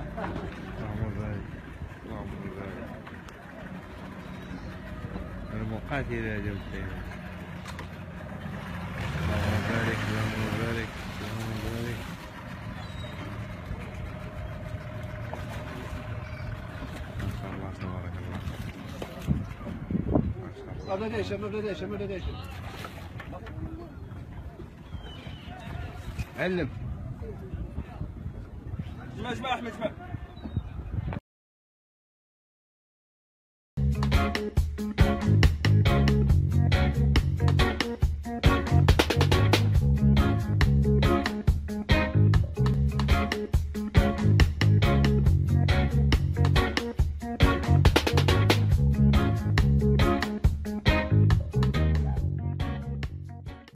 اللهم بارك. اللهم بارك. المقاتل جبتين اللهم بارك اللهم بارك اللهم بارك. ما شاء الله تبارك الله. ما شاء الله. مبلديش مبلديش مبلديش علم. اسمع اسمع أحمد اسمع